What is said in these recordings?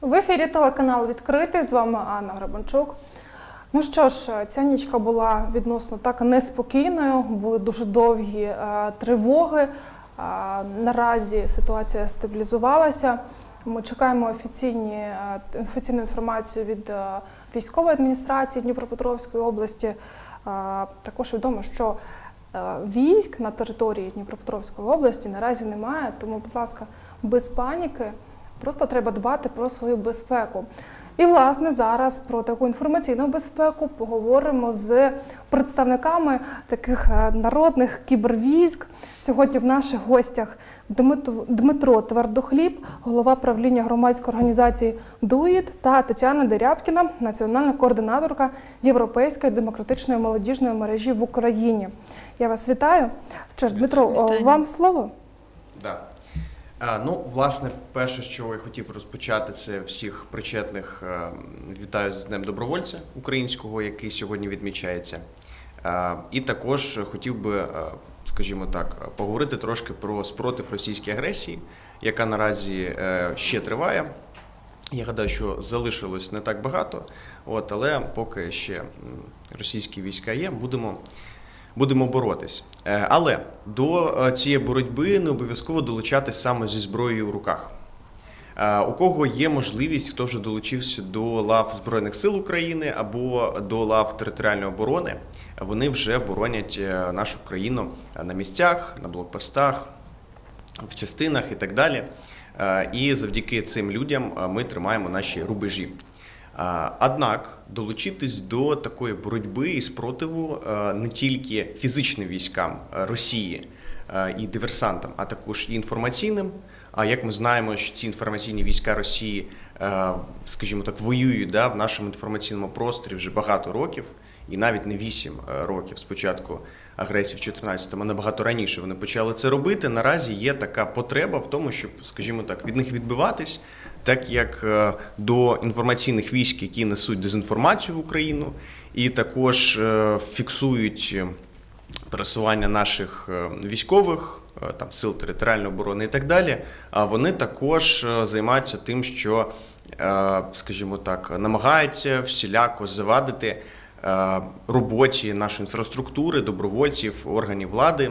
В ефірі телеканал відкритий. З вами Анна Грабанчук. Ну що ж, ця нічка була відносно так неспокійною, були дуже довгі е, тривоги. Е, наразі ситуація стабілізувалася. Ми чекаємо офіційні, е, офіційну інформацію від е, військової адміністрації Дніпропетровської області. Е, також відомо, що е, військ на території Дніпропетровської області наразі немає, тому, будь ласка, без паніки. Просто треба дбати про свою безпеку. І, власне, зараз про таку інформаційну безпеку поговоримо з представниками таких е, народних кібервійськ. Сьогодні в наших гостях Дмитро- Дмитро Твердохліб, голова правління громадської організації ДУїТ та Тетяна Дерябкіна, національна координаторка Європейської демократичної молодіжної мережі в Україні. Я вас вітаю. Що ж, Дмитро, Вітання. вам слово. Да. Ну, власне, перше, що я хотів розпочати, це всіх причетних е, вітаю з Днем добровольця українського, який сьогодні відмічається. І також хотів би, е, скажімо так, поговорити трошки про спротив російській агресії, яка наразі е, ще триває. Я гадаю, що залишилось не так багато, от, але поки ще російські війська є, будемо будемо боротись. Е, Але до е, цієї боротьби не обов'язково долучатись саме зі зброєю в руках. Е, У кого є можливість, хто вже долучився до лав Збройних сил України або до лав територіальної оборони, вони вже боронять нашу країну на місцях, на блокпостах, в частинах і так далі. І завдяки цим людям ми тримаємо наші рубежі. Однак долучитись до такої боротьби і спротиву не тільки фізичним військам Росії і диверсантам, а також і інформаційним. А як ми знаємо, що ці інформаційні війська Росії, скажімо так, воюють да, в нашому інформаційному просторі вже багато років, і навіть не 8 років спочатку агресії в 14-му, а набагато раніше вони почали це робити. Наразі є така потреба в тому, щоб, скажімо так, від них відбиватись, так як е, до інформаційних військ, які несуть дезінформацію в Україну, і також е, фіксують е, пересування наших військових, там сил територіальної оборони і так далі. А вони також займаються тим, що, скажімо так, намагаються всіляко завадити роботі нашої інфраструктури, добровольців, органів влади.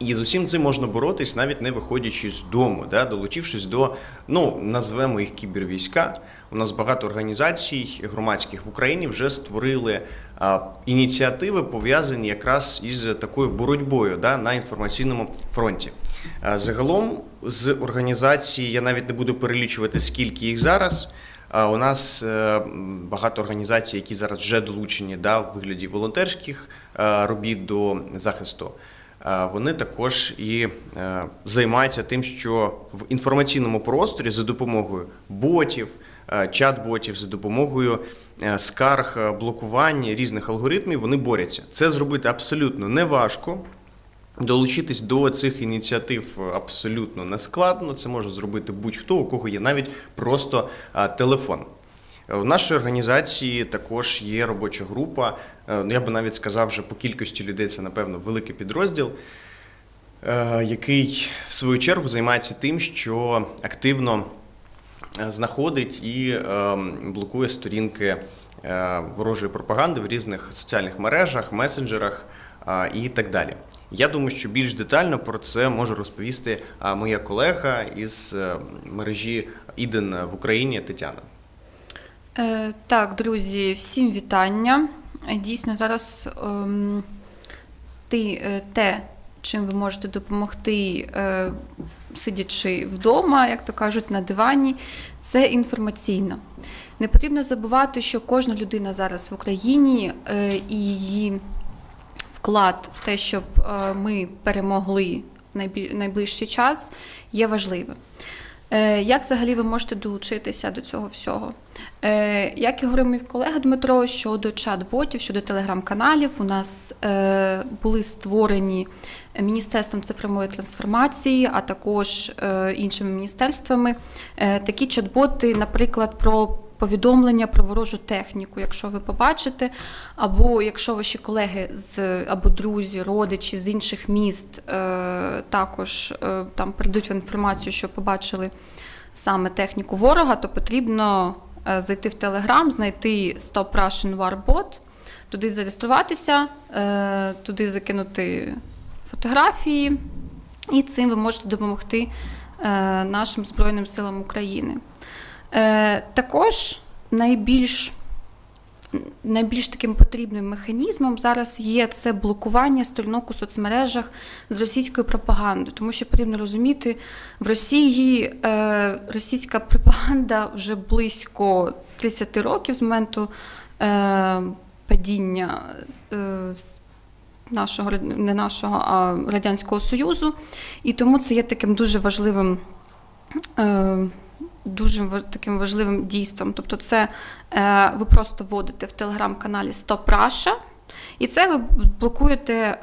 І з усім цим можна боротись, навіть не виходячи з дому, да, долучившись до, ну, назвемо їх кібервійська. У нас багато організацій громадських в Україні вже створили а, ініціативи, пов'язані якраз із такою боротьбою да, на інформаційному фронті. А, загалом з організацій я навіть не буду перелічувати, скільки їх зараз. А У нас е, багато організацій, які зараз вже долучені да, в вигляді волонтерських робіт до захисту. Е, Вони також і е, займаються тим, що в інформаційному просторі за допомогою ботів, е, чат-ботів, за допомогою скарг, блокувань різних алгоритмів вони борються. Це зробити абсолютно неважко. Долучитись до цих ініціатив абсолютно не складно. Це може зробити будь-хто, у кого є навіть просто телефон. В нашій організації також є робоча група. Е, ну, Я би навіть сказав, вже по кількості людей це, напевно, великий підрозділ, е, який в свою чергу займається тим, що активно е, знаходить і е, блокує сторінки ворожої пропаганди в різних соціальних мережах, месенджерах і так далі. Я думаю, що більш детально про це може розповісти моя колега із мережі Іден в Україні Тетяна. Так, друзі, всім вітання. Дійсно, зараз ем, ти, е, те, чим ви можете допомогти, е, сидячи вдома, як то кажуть, на дивані, це інформаційно. Не потрібно забувати, що кожна людина зараз в Україні е, і її вклад в те, щоб ми перемогли найближчий час, є важливим. Е, Як взагалі ви можете долучитися до цього всього? Е, Як і говорив мій колега Дмитро, щодо чат-ботів, щодо телеграм-каналів, у нас е, були створені Міністерством цифрової трансформації, а також іншими міністерствами такі чат-боти, наприклад, про повідомлення про ворожу техніку, якщо ви побачите, або якщо ваші колеги з або друзі, родичі з інших міст е, також е, там вам інформацію, що побачили саме техніку ворога, то потрібно е, зайти в Telegram, знайти Stop Russian War Bot, туди зареєструватися, туди закинути фотографії, і цим ви можете допомогти нашим Збройним силам України. Е, Також найбільш найбільш таким потрібним механізмом зараз є це блокування сторінок у соцмережах з російською пропагандою, тому що потрібно розуміти, в Росії е, російська пропаганда вже близько 30 років з моменту е, падіння е, нашого не нашого, а радянського союзу, і тому це є таким дуже важливим. Е, Дуже таким важливим дійством. Тобто, це е, ви просто вводите в телеграм-каналі Russia, і це ви блокуєте. Е,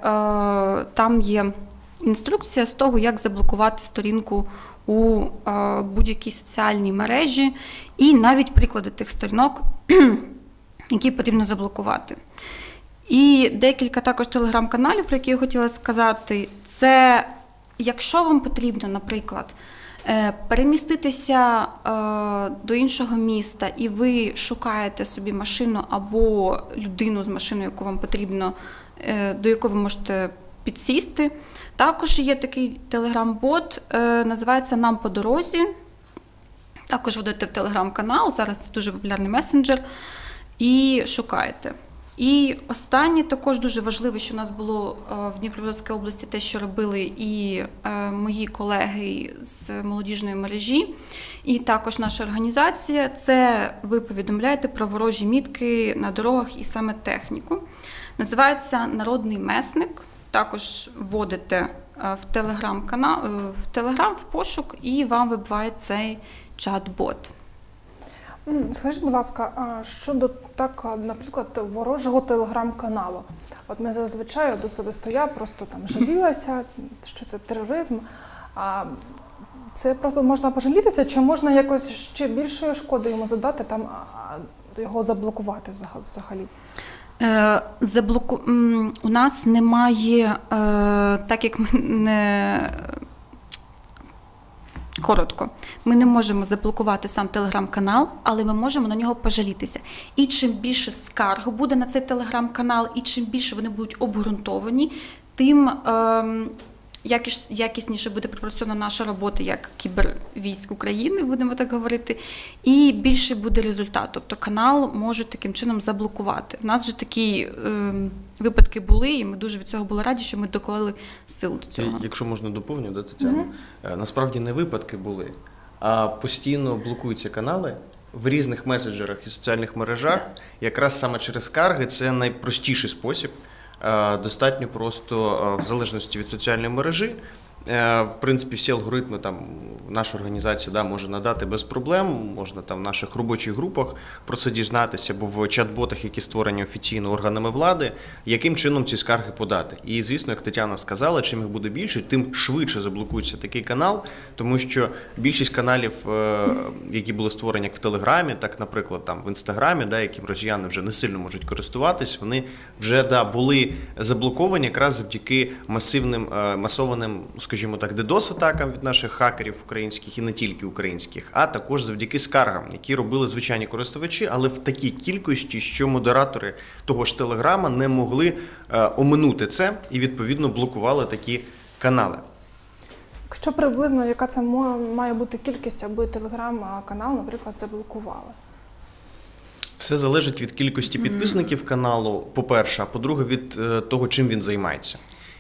там є інструкція з того, як заблокувати сторінку у е, будь-якій соціальній мережі, і навіть приклади тих сторінок, які потрібно заблокувати. І декілька також телеграм-каналів, про які я хотіла сказати, це якщо вам потрібно, наприклад, переміститися е, до іншого міста, і ви шукаєте собі машину або людину з машиною, яку вам потрібно, е, до якої ви можете підсісти. Також є такий телеграм-бот, е, називається Нам по дорозі. Також вводите в телеграм-канал, зараз це дуже популярний месенджер, і шукаєте. І останнє також дуже важливе, що в нас було е, в Дніпропетровській області, те, що робили і е, мої колеги з молодіжної мережі, і також наша організація. Це ви повідомляєте про ворожі мітки на дорогах і саме техніку. Називається Народний месник. Також вводите е, в телеграм-канал в телеграм в пошук, і вам вибиває цей чат-бот. Скажіть, будь ласка, а щодо так, наприклад, ворожого телеграм-каналу. От ми зазвичай от особисто я просто там жалілася, що це тероризм. А це просто можна пожалітися, чи можна якось ще більшої шкоди йому задати, там його заблокувати взагалі? Е, Заблоку... У нас немає, е, так як ми не коротко, ми не можемо заблокувати сам телеграм-канал, але ми можемо на нього пожалітися. І чим більше скарг буде на цей телеграм-канал, і чим більше вони будуть обґрунтовані, тим якіш- якісніше буде пропрацьована наша робота як кібервійськ України, будемо так говорити, і більше буде результат. Тобто канал можуть таким чином заблокувати. У нас вже такі ем, випадки були, і ми дуже від цього були раді, що ми доклали сил до цього. Якщо можна доповню, да, Тетяно? Е, Насправді не випадки були, а постійно блокуються канали в різних месенджерах і соціальних мережах. Якраз саме через скарги це найпростіший спосіб. Е, Достатньо просто е, в залежності від соціальної мережі. Е, В принципі, всі алгоритми там наша організація да, може надати без проблем. Можна там в наших робочих групах про це дізнатися, або в чат-ботах, які створені офіційно органами влади, яким чином ці скарги подати. І звісно, як Тетяна сказала, чим їх буде більше, тим швидше заблокується такий канал, тому що більшість каналів, е, які були створені як в Телеграмі, так, наприклад, там в інстаграмі, да, яким росіяни вже не сильно можуть користуватись, вони вже да, були заблоковані якраз завдяки масивним е, масованим, скажімо так, DDoS-атакам від наших хакерів українських і не тільки українських, а також завдяки скаргам, які робили звичайні користувачі, але в такій кількості, що модератори того ж Телеграма не могли е, оминути це і відповідно блокували такі канали. Якщо приблизно яка це має бути кількість, аби телеграм-канал, наприклад, заблокували? Все залежить від кількості підписників каналу, по-перше, а по-друге, від е, того, чим він займається.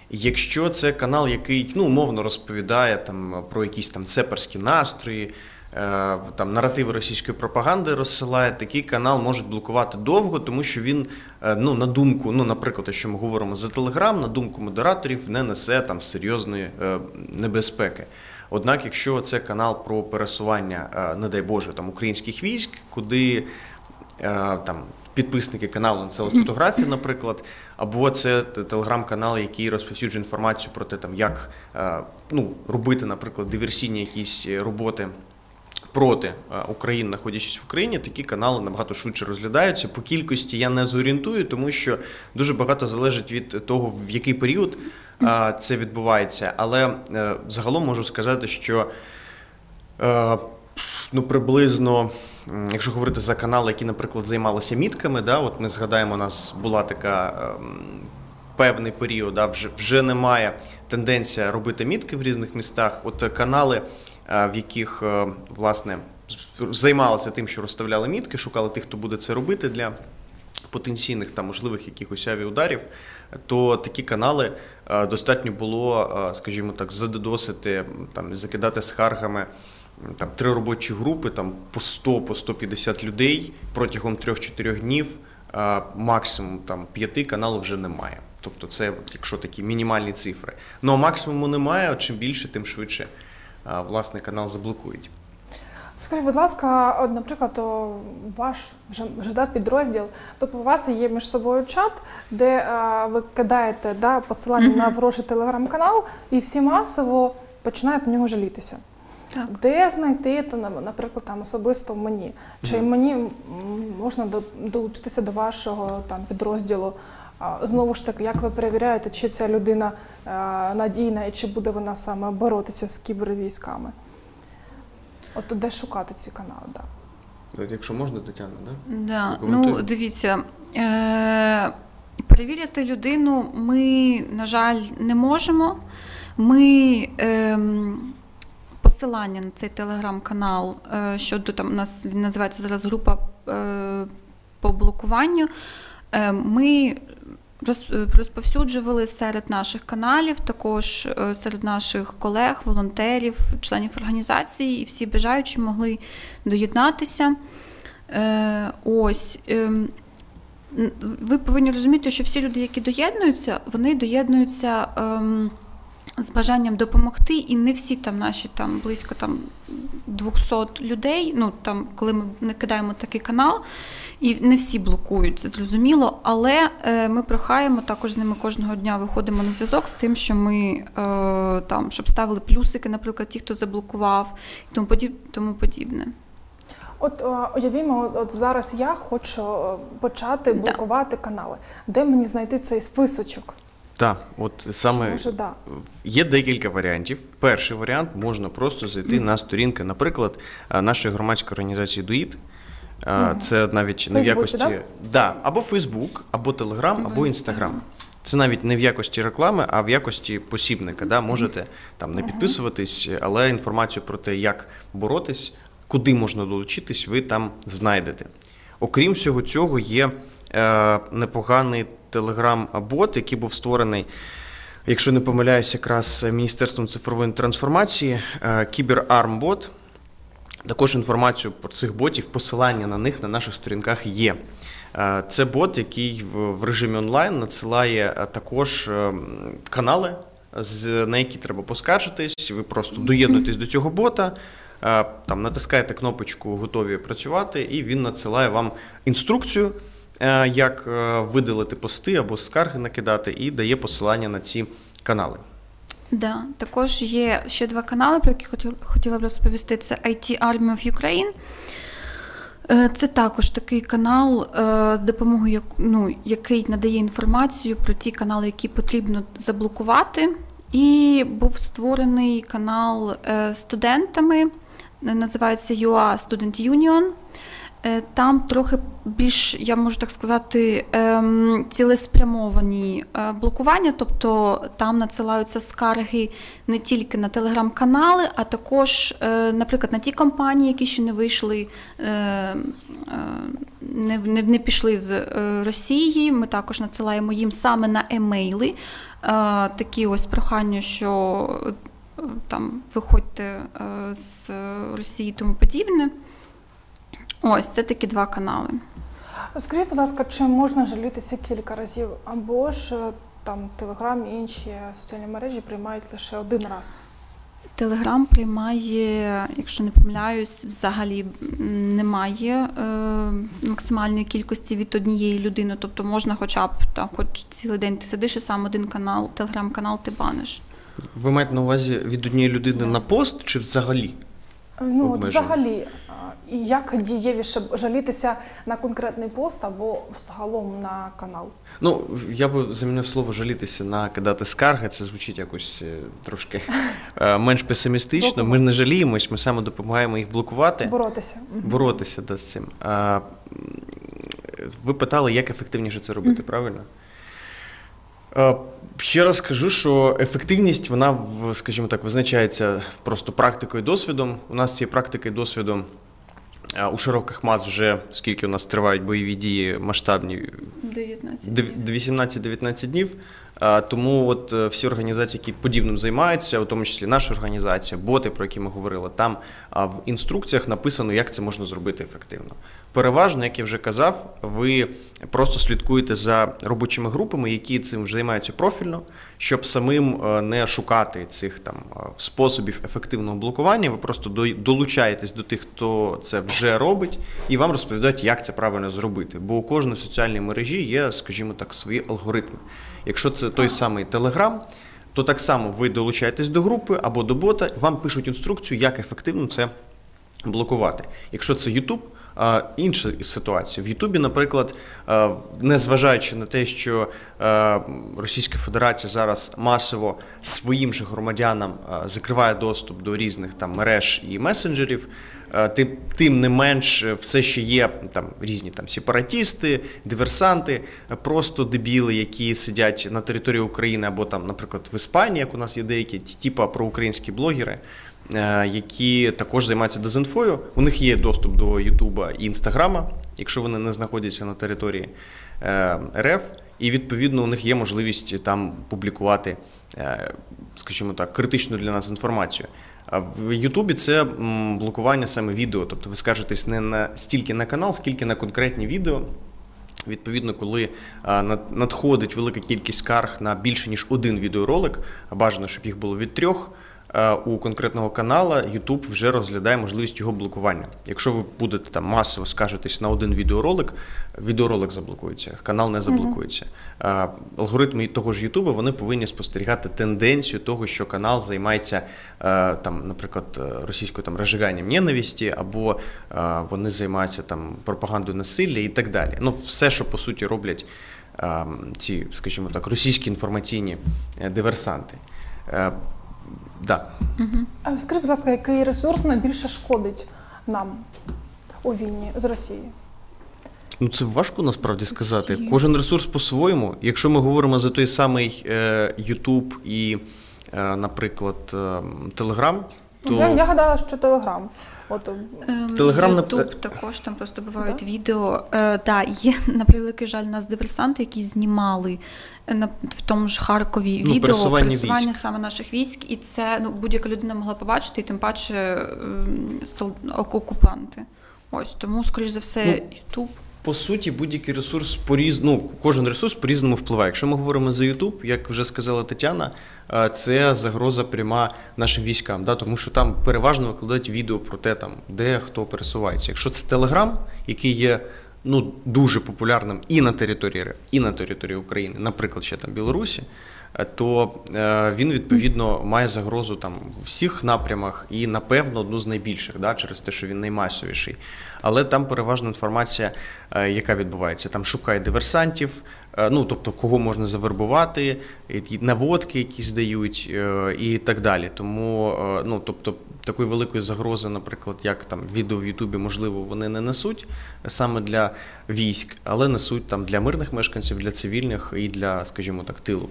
Якщо це канал, який ну, умовно розповідає там, про якісь там сеперські настрої, е, там, наративи російської пропаганди розсилає, такий канал можуть блокувати довго, тому що він, е, ну, на думку, ну, наприклад, якщо ми говоримо за Телеграм, на думку модераторів, не несе там серйозної е, небезпеки. Однак, якщо це канал про пересування, е, не дай Боже, там українських військ, куди е, там підписники каналу надсилають фотографії, наприклад, або це телеграм-канал, який розповсюджує інформацію про те, там, як е, ну, робити, наприклад, диверсійні якісь роботи. Проти е, України, знаходячись в Україні, такі канали набагато швидше розглядаються. По кількості я не зорієнтую, тому що дуже багато залежить від того, в який період е, це відбувається. Але загалом можу сказати, що Ну, приблизно, якщо говорити за канали, які, наприклад, займалися мітками, да, от ми згадаємо, у нас була така ем, певний період, да, вже, вже немає тенденція робити мітки в різних містах. От канали, е, в яких е, власне займалися тим, що розставляли мітки, шукали тих, хто буде це робити для потенційних та можливих якихось авіаударів, то такі канали е, достатньо було, скажімо так, задедосити, там, закидати скаргами там, три робочі групи, там, по 100, по 150 людей протягом 3-4 днів, максимум там, 5 каналів вже немає. Тобто це, от, якщо такі мінімальні цифри. Ну а максимуму немає, чим більше, тим швидше власне канал заблокують. Скажіть, будь ласка, от, наприклад, ваш вже, вже да, підрозділ, тобто у вас є між собою чат, де е, ви кидаєте да, посилання на ворожий телеграм-канал, і всі масово починають на нього жалітися. Так. Де знайти, то, наприклад, там особисто мені? Чи мені можна долучитися до вашого там підрозділу? Знову ж таки, як ви перевіряєте, чи ця людина е, надійна і чи буде вона саме боротися з кібервійськами? От де шукати ці канали? Да. От Якщо можна, Тетяна, да? Да. Ну, дивіться, е- перевіряти людину ми, на жаль, не можемо. Ми ем, посилання на цей телеграм-канал е, щодо там у нас він називається зараз група е, по блокуванню. Е, ми роз- розповсюджували серед наших каналів, також серед наших колег, волонтерів, членів організації, і всі бажаючі могли доєднатися. Ось. ем, ви повинні розуміти, що всі люди, які доєднуються, вони доєднуються ем, з бажанням допомогти, і не всі там наші там близько там 200 людей. Ну там, коли ми накидаємо такий канал, і не всі блокують, це зрозуміло. Але е, ми прохаємо також з ними кожного дня виходимо на зв'язок з тим, що ми е, там щоб ставили плюсики, наприклад, ті, хто заблокував, і тому подіб, тому подібне. От е, уявімо, от, зараз я хочу е, почати Да. блокувати канали. Де мені знайти цей списочок? Так, от саме може, да. Є декілька варіантів. Перший варіант можна просто зайти на сторінки, наприклад, е, нашої громадської організації ДУІД. Е, Це навіть не в якості да? да, або Фейсбук, або Телеграм, Або або Інстаграм. Це навіть не в якості реклами, а в якості посібника. Да? Можете там не підписуватись, але інформацію про те, як боротись, куди можна долучитись, ви там знайдете. Окрім всього цього, є е, непоганий телеграм-бот, який був створений якщо не помиляюсь, якраз Міністерством цифрової трансформації, е, кіберармбот. Також інформацію про цих ботів, посилання на них на наших сторінках є. Е, Це бот, який в режимі онлайн надсилає е, також канали, на які треба поскаржитись. Ви просто доєднуєтесь до цього бота, там натискаєте кнопочку Готові працювати, і він надсилає вам інструкцію, як е, видалити пости або скарги накидати, і дає посилання на ці канали. Да, також є ще два канали, про які хотіла, б розповісти. Це IT Army of Ukraine. Е, Це також такий канал, е, з допомогою ну, який надає інформацію про ті канали, які потрібно заблокувати. І був створений канал е, студентами, е, називається UA Student Union. Е, Там трохи більш, я можу так сказати, ем, цілеспрямовані е, блокування, тобто там надсилаються скарги не тільки на телеграм-канали, а також, е, наприклад, на ті компанії, які ще не вийшли, не, не, не пішли з Росії. Ми також надсилаємо їм саме на емейли. Такі ось прохання, що там виходьте з Росії тому подібне. Ось це такі два канали. Скажіть, будь ласка, чи можна жалітися кілька разів, або ж е, там Телеграм і інші соціальні мережі приймають лише один раз? Телеграм приймає, якщо не помиляюсь, взагалі немає е, максимальної кількості від однієї людини. Тобто можна хоча б там, хоч цілий день ти сидиш і сам один канал, телеграм-канал ти баниш. Ви маєте на увазі від однієї людини на пост чи взагалі? Е, Ну, от Обмеження. взагалі. І як дієвіше жалітися на конкретний пост або взагалом на канал? Ну, я би замінив слово жалітися на кидати скарги. Це звучить якось е, трошки е, менш песимістично. Ми не жаліємось, ми саме допомагаємо їх блокувати. Боротися. Боротися да, з цим. Ви питали, як ефективніше це робити, правильно? Ще раз скажу, що ефективність, вона, скажімо так, визначається просто практикою і досвідом. У нас цієї практики і досвіду а, у широких мас вже скільки у нас тривають бойові дії масштабні 19 днів. 18-19 днів. Тому от е, всі організації, які подібним займаються, у тому числі наша організація, боти, про які ми говорили, там в інструкціях написано, як це можна зробити ефективно. Переважно, як я вже казав, ви просто слідкуєте за робочими групами, які цим займаються профільно, щоб самим е, не шукати цих там е, способів ефективного блокування. Ви просто до- долучаєтесь до тих, хто це вже робить, і вам розповідають, як це правильно зробити. Бо у кожної соціальної мережі є, скажімо так, свої алгоритми. Якщо це той самий Telegram, то так само ви долучаєтесь до групи або до бота, вам пишуть інструкцію, як ефективно це блокувати. Якщо це YouTube, а, інша ситуація. В Ютубі, наприклад, незважаючи на те, що Російська Федерація зараз масово своїм же громадянам закриває доступ до різних там мереж і месенджерів. А, Тим, не менш, е, все ще є там різні там сепаратісти, диверсанти, е, просто дебіли, які сидять на території України або там, наприклад, в Іспанії, як у нас є деякі типа проукраїнські блогери, е, які також займаються дезінфою. У них є доступ до Ютуба і Інстаграма, якщо вони не знаходяться на території е, РФ, і відповідно у них є можливість там публікувати, е, скажімо так, критичну для нас інформацію. В Ютубі це блокування саме відео, тобто ви скажетесь не на стільки на канал, скільки на конкретні відео. Відповідно, коли надходить велика кількість скарг на більше ніж один відеоролик, бажано, щоб їх було від трьох. А, У конкретного канала YouTube вже розглядає можливість його блокування. Якщо ви будете там масово скажетесь на один відеоролик, відеоролик заблокується, канал не заблокується. А, Алгоритми того ж YouTube вони повинні спостерігати тенденцію того, що канал займається е, там, наприклад, е, російською там розжиганням ненависті, або е, вони займаються там пропагандою насилля і так далі. Ну, все, що по суті роблять е, ці, скажімо так, російські інформаційні е, диверсанти. Е, Да. А скажіть, будь ласка, який ресурс найбільше шкодить нам у війні з Росією? Ну, це важко насправді сказати. Всі. Кожен ресурс по-своєму. Якщо ми говоримо за той самий е, YouTube і, е, наприклад, е, Telegram, то Я, я гадала, що Телеграм. От Ем, Телеграм на- Ютуб також там просто бувають Да? відео. Е, да, є на превеликий жаль, у нас диверсанти, які знімали е, на в тому ж Харкові Ну, відео пересування пересування військ. саме наших військ, і це ну будь-яка людина могла побачити, і тим паче е, окупанти. Ось тому, скоріш за все, Ну, Ютуб. По суті, будь-який ресурс по ну, кожен ресурс по-різному впливає. Якщо ми говоримо за YouTube, як вже сказала Тетяна, е, це загроза пряма нашим військам, да? тому що там переважно викладають відео про те, там, де хто пересувається. Якщо це Telegram, який є ну, дуже популярним і на території РФ, і на території України, наприклад, ще там Білорусі, то е, він відповідно має загрозу там в всіх напрямах і, напевно, одну з найбільших, да, через те, що він наймасовіший. Але там переважно інформація, е, яка відбувається. Там шукає диверсантів, е, ну тобто кого можна завербувати, наводки, які здають, і так далі. Тому ну тобто. Такої великої загрози, наприклад, як там відео в Ютубі, можливо, вони не несуть саме для військ, але несуть там для мирних мешканців, для цивільних і для, скажімо так, тилу.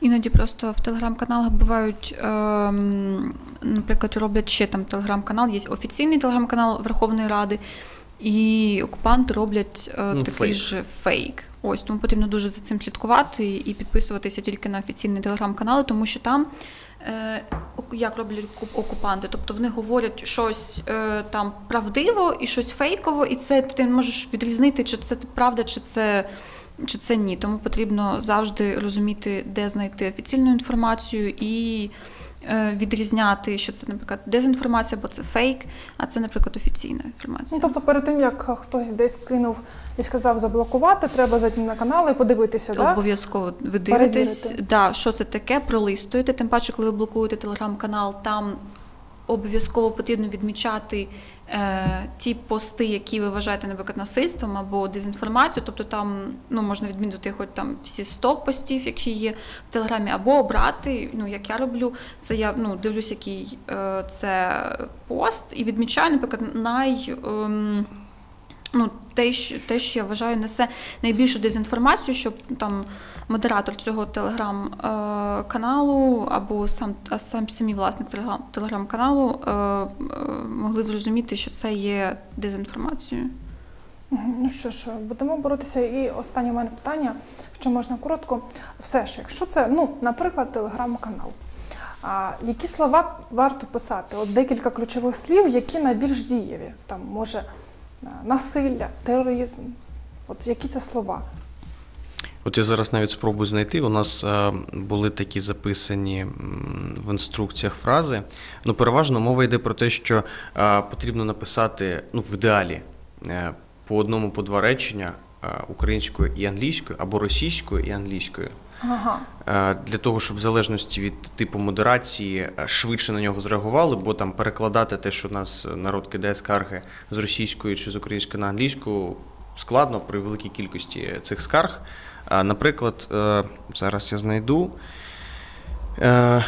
Іноді просто в телеграм-каналах бувають, ем, наприклад, роблять ще там телеграм-канал, є офіційний телеграм-канал Верховної Ради, і окупанти роблять е, Ну, такий фейк. же фейк. Ось тому потрібно дуже за цим слідкувати і підписуватися тільки на офіційні телеграм-канали, тому що там. е, Як роблять оку- окупанти, тобто вони говорять щось е, там правдиво і щось фейково, і це ти можеш відрізнити, чи це правда, чи це чи це ні. Тому потрібно завжди розуміти, де знайти офіційну інформацію і е, відрізняти, що це, наприклад, дезінформація, бо це фейк, а це, наприклад, офіційна інформація. ну, тобто, перед тим як хтось десь кинув і сказав заблокувати, треба зайти на канал і подивитися, так? Обов'язково ви дивитесь, да, що це таке, пролистуєте. Тим паче, коли ви блокуєте телеграм-канал, там обов'язково потрібно відмічати е, ті пости, які ви вважаєте, наприклад, насильством або дезінформацією. Тобто там ну, можна відмінити хоч там всі 100 постів, які є в Телеграмі, або обрати, ну як я роблю, це я ну, дивлюсь, який е, це пост, і відмічаю, наприклад, най. ем, Ну, те, що, те, що я вважаю, несе найбільшу дезінформацію, щоб там модератор цього телеграм-каналу або сам, сам самі власник телеграм- телеграм-каналу е, е, могли зрозуміти, що це є дезінформацією. Ну що ж, будемо боротися. І останнє в мене питання, що можна коротко. Все ж, якщо це, ну, наприклад, телеграм-канал. А які слова варто писати? От декілька ключових слів, які найбільш дієві. Там може е, насилля, тероризм. От які це слова? От я зараз навіть спробую знайти. У нас е, були такі записані в інструкціях фрази. Ну, переважно мова йде про те, що е, потрібно написати ну, в ідеалі е, по одному, по два речення е, українською і англійською, або російською і англійською. Ага. Для того, щоб в залежності від типу модерації швидше на нього зреагували, бо там перекладати те, що нас народ кидає скарги з російської чи з української на англійську, складно при великій кількості цих скарг. Наприклад, е, зараз я знайду. Е,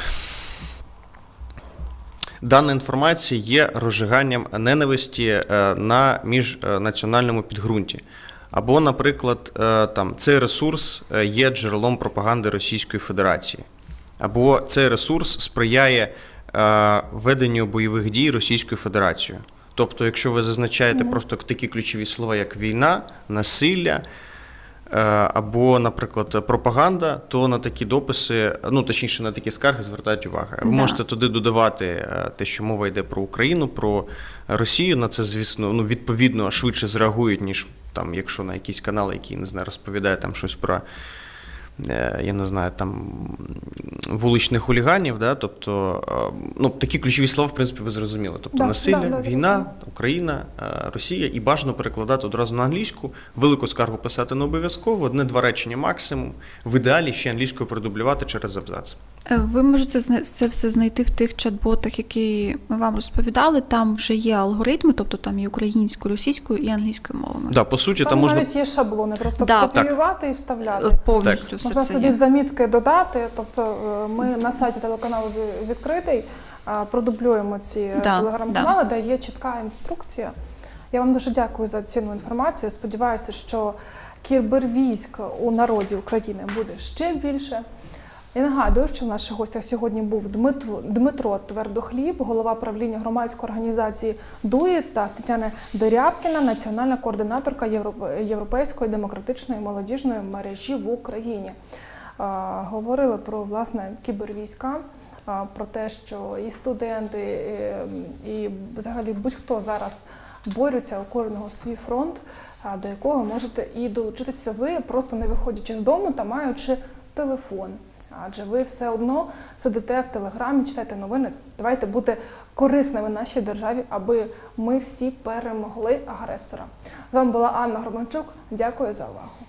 Дана інформація є розжиганням ненависті е, на міжнаціональному підґрунті. Або, наприклад, там цей ресурс є джерелом пропаганди Російської Федерації, або цей ресурс сприяє веденню бойових дій Російською Федерацією. Тобто, якщо ви зазначаєте просто такі ключові слова, як війна, насилля, або, наприклад, пропаганда, то на такі дописи, ну точніше на такі скарги звертають увагу. Ви Да. можете туди додавати е, те, що мова йде про Україну, про Росію. На це, звісно, ну відповідно швидше зреагують, ніж там, якщо на якісь канали, які не знаю, розповідає там щось про. е, Я не знаю, там вуличних хуліганів, да? тобто е, ну, такі ключові слова, в принципі, ви зрозуміли. Тобто Да, насилля, да, війна. Україна, е, Росія, і бажано перекладати одразу на англійську, велику скаргу писати не обов'язково, одне-два речення максимум. В ідеалі ще англійською продублювати через абзац. Ви можете це все знайти в тих чат-ботах, які ми вам розповідали. Там вже є алгоритми, тобто там і українською, російською, і англійською мовами. Да, по суті, Там, там можна навіть є шаблони, просто Да, копіювати і вставляти. Повністю все Можна це собі є. в замітки додати. Тобто е, ми на сайті телеканалу відкритий продублюємо ці е, Да, телеграм-канали, де є чітка інструкція. Я вам дуже дякую за цінну інформацію. Сподіваюся, що кібервійськ у народі України буде ще більше. Я нагадую, що в наших гостях сьогодні був Дмитро, Дмитро Твердохліб, голова правління громадської організації ДУІ та Тетяна Дорябкіна, національна координаторка Європейської демократичної молодіжної мережі в Україні. Говорили про власне кібервійська, про те, що і студенти, і, і взагалі будь-хто зараз борються у кожного свій фронт, до якого можете і долучитися ви, просто не виходячи з дому та маючи телефон. Адже ви все одно сидите в телеграмі, читаєте новини. Давайте бути корисними нашій державі, аби ми всі перемогли агресора. З вами була Анна Громанчук. Дякую за увагу.